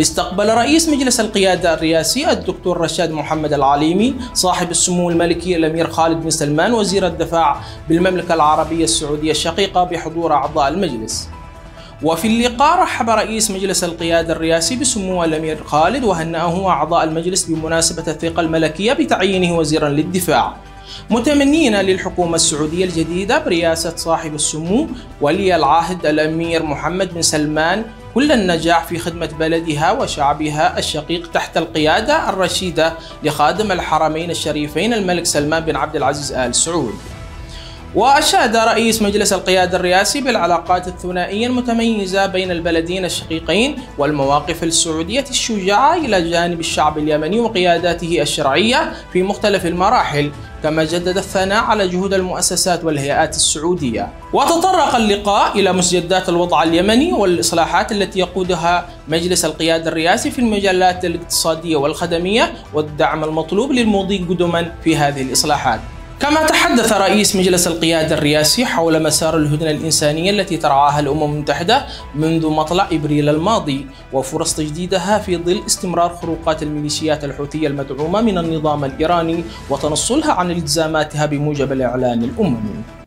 استقبل رئيس مجلس القيادة الرئاسي الدكتور رشاد محمد العليمي صاحب السمو الملكي الأمير خالد بن سلمان وزير الدفاع بالمملكة العربية السعودية الشقيقة بحضور أعضاء المجلس. وفي اللقاء رحب رئيس مجلس القيادة الرئاسي بسمو الأمير خالد وهنأه أعضاء المجلس بمناسبة الثقة الملكية بتعيينه وزيرا للدفاع. متمنين للحكومة السعودية الجديدة برئاسة صاحب السمو ولي العهد الأمير محمد بن سلمان كل النجاح في خدمة بلدها وشعبها الشقيق تحت القيادة الرشيدة لخادم الحرمين الشريفين الملك سلمان بن عبد العزيز آل سعود. وأشاد رئيس مجلس القيادة الرئاسي بالعلاقات الثنائية المتميزة بين البلدين الشقيقين والمواقف السعودية الشجاعة إلى جانب الشعب اليمني وقياداته الشرعية في مختلف المراحل. كما جدد الثناء على جهود المؤسسات والهيئات السعودية. وتطرق اللقاء إلى مستجدات الوضع اليمني والإصلاحات التي يقودها مجلس القيادة الرئاسي في المجالات الاقتصادية والخدمية والدعم المطلوب للمضي قدما في هذه الإصلاحات. كما تحدث رئيس مجلس القيادة الرئاسي حول مسار الهدنة الإنسانية التي ترعاها الأمم المتحدة منذ مطلع إبريل الماضي وفرص تجديدها في ظل استمرار خروقات الميليشيات الحوثية المدعومة من النظام الإيراني وتنصلها عن التزاماتها بموجب الإعلان الأممي.